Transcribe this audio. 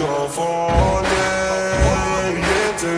after falling